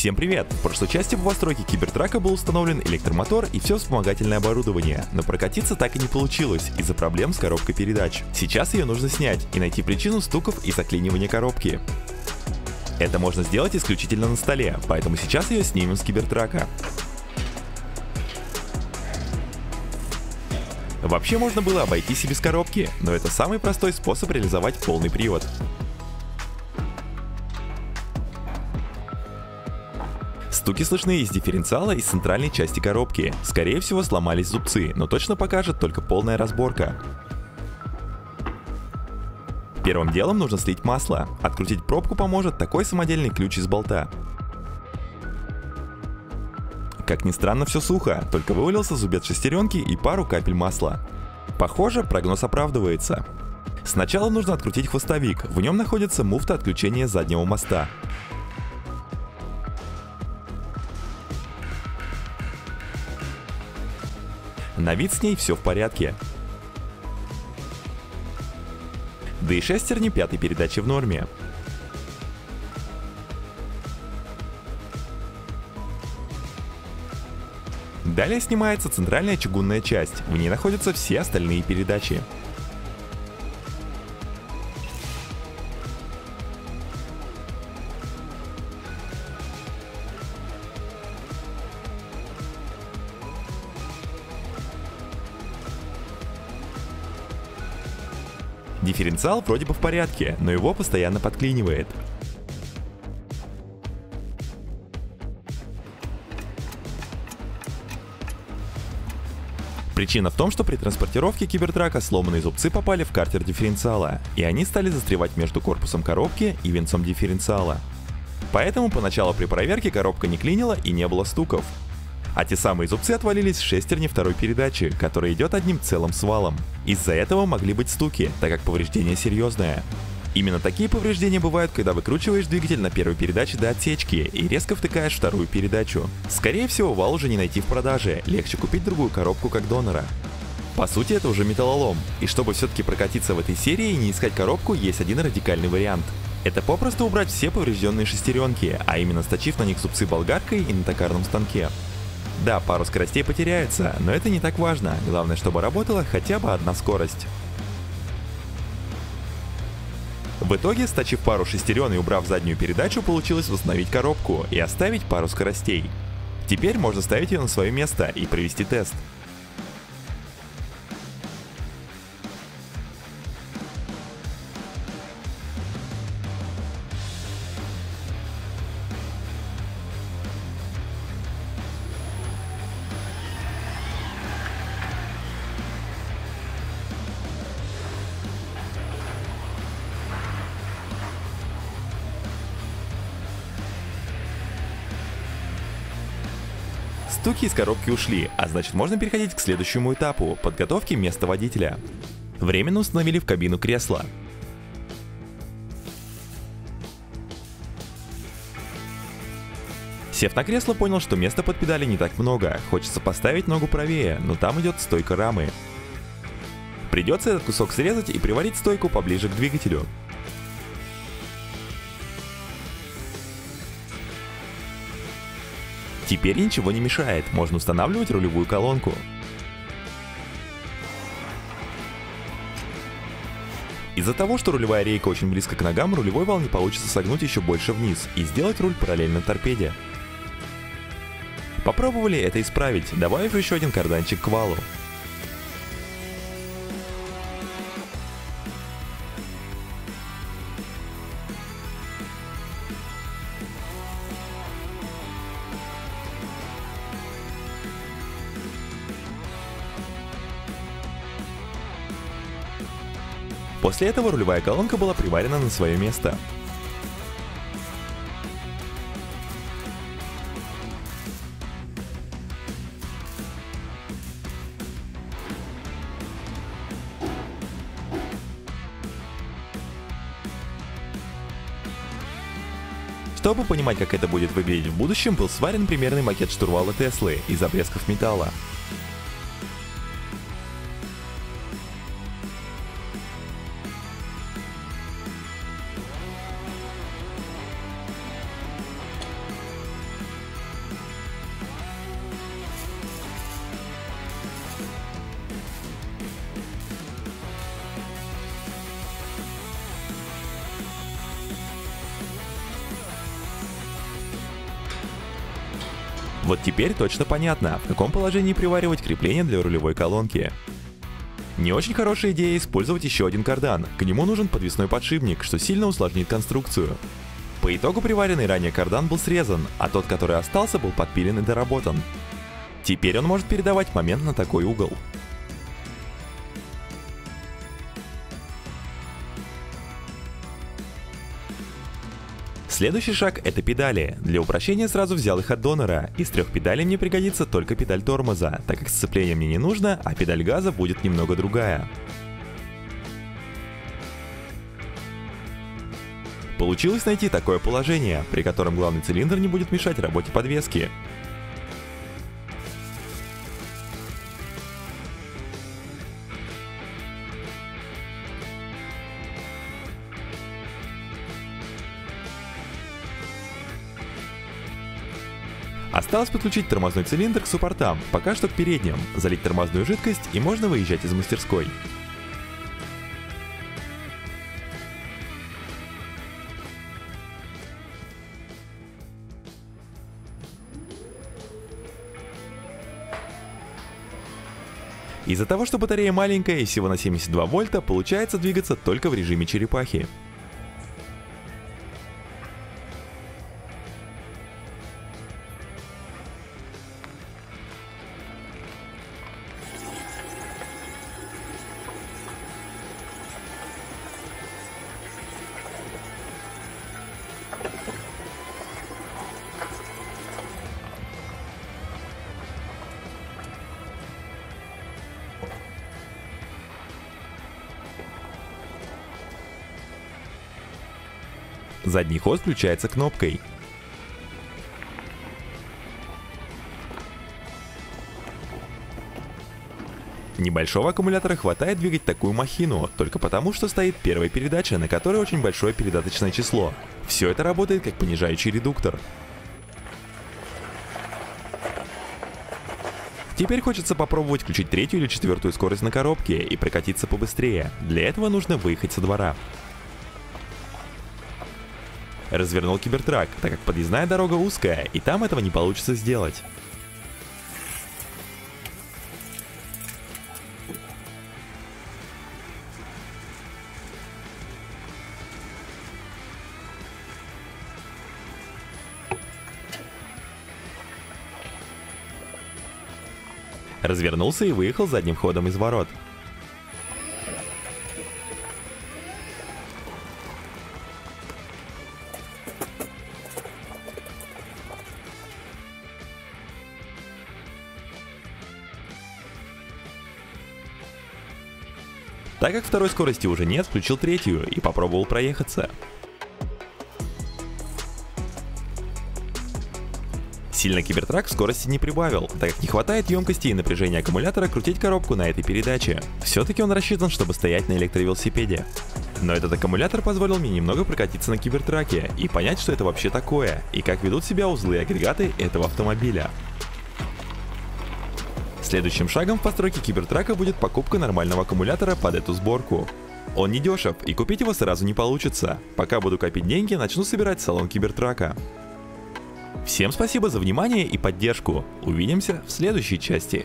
Всем привет! В прошлой части по постройке Кибертрака был установлен электромотор и все вспомогательное оборудование, но прокатиться так и не получилось из-за проблем с коробкой передач. Сейчас ее нужно снять и найти причину стуков и заклинивания коробки. Это можно сделать исключительно на столе, поэтому сейчас ее снимем с Кибертрака. Вообще можно было обойтись и без коробки, но это самый простой способ реализовать полный привод. Стуки слышны из дифференциала из центральной части коробки. Скорее всего сломались зубцы, но точно покажет только полная разборка. Первым делом нужно слить масло. Открутить пробку поможет такой самодельный ключ из болта. Как ни странно, все сухо, только вывалился зубец шестеренки и пару капель масла. Похоже, прогноз оправдывается. Сначала нужно открутить хвостовик, в нем находится муфта отключения заднего моста. На вид с ней все в порядке. Да и шестерни пятой передачи в норме. Далее снимается центральная чугунная часть, в ней находятся все остальные передачи. Дифференциал вроде бы в порядке, но его постоянно подклинивает. Причина в том, что при транспортировке кибертрака сломанные зубцы попали в картер дифференциала, и они стали застревать между корпусом коробки и венцом дифференциала. Поэтому поначалу при проверке коробка не клинила и не было стуков. А те самые зубцы отвалились с шестерни второй передачи, которая идет одним целым свалом. Из-за этого могли быть стуки, так как повреждение серьезное. Именно такие повреждения бывают, когда выкручиваешь двигатель на первой передаче до отсечки и резко втыкаешь вторую передачу. Скорее всего, вал уже не найти в продаже, легче купить другую коробку как донора. По сути, это уже металлолом, и чтобы все-таки прокатиться в этой серии и не искать коробку, есть один радикальный вариант. Это попросту убрать все поврежденные шестеренки, а именно сточив на них зубцы болгаркой и на токарном станке. Да, пару скоростей потеряется, но это не так важно, главное, чтобы работала хотя бы одна скорость. В итоге, сточив пару шестерен и убрав заднюю передачу, получилось восстановить коробку и оставить пару скоростей. Теперь можно ставить ее на свое место и провести тест. Стуки из коробки ушли, а значит можно переходить к следующему этапу – подготовки места водителя. Временно установили в кабину кресло. Сев на кресло, понял, что места под педали не так много, хочется поставить ногу правее, но там идет стойка рамы. Придется этот кусок срезать и приварить стойку поближе к двигателю. Теперь ничего не мешает, можно устанавливать рулевую колонку. Из-за того, что рулевая рейка очень близко к ногам, рулевой вал не получится согнуть еще больше вниз и сделать руль параллельно торпеде. Попробовали это исправить, добавив еще один карданчик к валу. После этого рулевая колонка была приварена на свое место. Чтобы понимать, как это будет выглядеть в будущем, был сварен примерный макет штурвала Теслы из обрезков металла. Вот теперь точно понятно, в каком положении приваривать крепление для рулевой колонки. Не очень хорошая идея использовать еще один кардан, к нему нужен подвесной подшипник, что сильно усложнит конструкцию. По итогу приваренный ранее кардан был срезан, а тот, который остался, был подпилен и доработан. Теперь он может передавать момент на такой угол. Следующий шаг — это педали. Для упрощения сразу взял их от донора. Из трех педалей мне пригодится только педаль тормоза, так как сцепление мне не нужно, а педаль газа будет немного другая. Получилось найти такое положение, при котором главный цилиндр не будет мешать работе подвески. Осталось подключить тормозной цилиндр к суппортам, пока что к передним, залить тормозную жидкость и можно выезжать из мастерской. Из-за того, что батарея маленькая и всего на 72 вольта, получается двигаться только в режиме черепахи. Задний ход включается кнопкой. Небольшого аккумулятора хватает двигать такую махину, только потому, что стоит первая передача, на которой очень большое передаточное число. Все это работает как понижающий редуктор. Теперь хочется попробовать включить третью или четвертую скорость на коробке и прокатиться побыстрее. Для этого нужно выехать со двора развернул кибертрак, так как подъездная дорога узкая, и там этого не получится сделать. Развернулся и выехал задним ходом из ворот. Так как второй скорости уже нет, включил третью и попробовал проехаться. Сильно Кибертрак скорости не прибавил, так как не хватает емкости и напряжения аккумулятора крутить коробку на этой передаче. Все-таки он рассчитан, чтобы стоять на электровелосипеде. Но этот аккумулятор позволил мне немного прокатиться на Кибертраке и понять, что это вообще такое, и как ведут себя узлы и агрегаты этого автомобиля. Следующим шагом в постройке Кибертрака будет покупка нормального аккумулятора под эту сборку. Он не дешев, и купить его сразу не получится. Пока буду копить деньги, начну собирать салон Кибертрака. Всем спасибо за внимание и поддержку. Увидимся в следующей части.